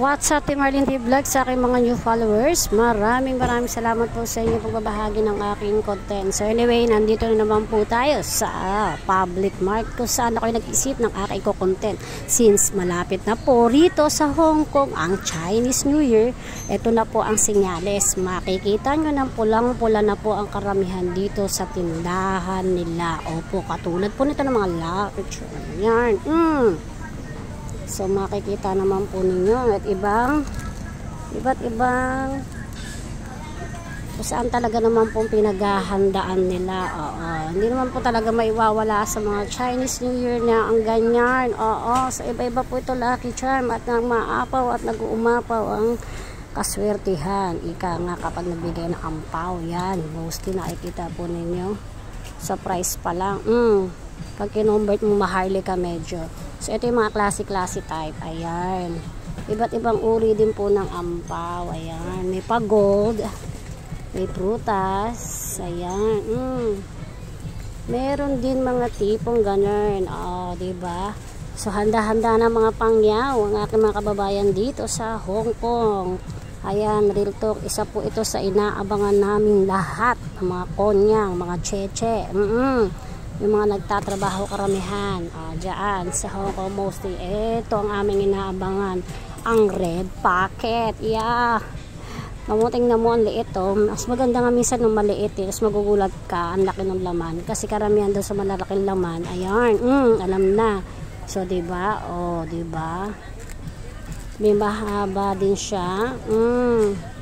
What's up, Marlene T. Vlog sa aking mga new followers. Maraming maraming salamat po sa inyo pagbabahagi ng aking content. So anyway, nandito na naman po tayo sa public market kung saan ako nag-isip ng aking content. Since malapit na po rito sa Hong Kong ang Chinese New Year, ito na po ang senyales. Makikita nyo ng pulang-pula na po ang karamihan dito sa tindahan nila. Opo, katulad po nito ng mga lucky charm. Yan. Mm. So makikita naman po ninyo at ibang iba't ibang kung saan talaga naman po pinaghahandaan nila. Oo. Hindi naman po talaga maiwawala sa mga Chinese New Year na ang ganyan. Oo. So iba-iba po ito Lucky Charm at nang maapaw at nag-uumapaw ang kaswertihan. Ika nga kapag nabigay ng ampaw. Yan. Mostly nakikita po ninyo. Sa price pa lang. Mm. Pag kinumbert mo maharli ka medyo. So, ito yung mga classic-classic type. Ayan. Iba't ibang uri din po ng ampaw. Ayan. May pa-gold. May prutas. Ayan. Mm. Meron din mga tipong ganun. Oh, ba diba? So, handa-handa na mga pangyaw ang aking mga kababayan dito sa Hong Kong. Ayan, real talk. Isa po ito sa inaabangan naming lahat. Mga konyang, mga cheche. Mm -mm yung mga nagtatrabaho karamihan uh, dyan sa Hong Kong mostly ito ang aming inaabangan ang red packet yeah. Mamuting na mo ang liit oh. mas maganda nga minsan nung maliit eh. mas magugulat ka ang laki ng laman. Kasi karamihan doon sa malalaking laman ayan mm, alam na. So diba oh diba may mahaba din siya mm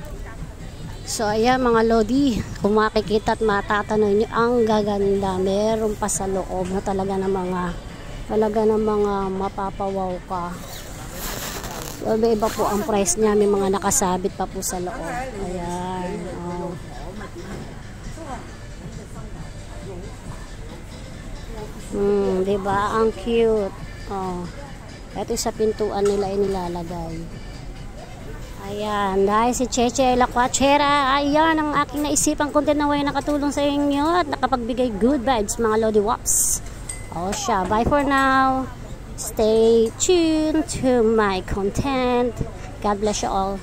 So, ayan mga Lodi, kung makikita at matatanong nyo, ang gaganda. Meron pa sa loob na talaga ng mga, talaga ng mga mapapawaw ka. So, iba po ang price niya. May mga nakasabit pa po sa loob. Ayan. Oh. Hmm, diba? Ang cute. Oh. Ito sa pintuan nila inilalagay. Ayan, dahil si Cheche La Quachera, ayan ang aking naisipang content na way nakatulong sa inyo at nakapagbigay good vibes mga Lodi Wops. O siya, bye for now. Stay tuned to my content. God bless you all.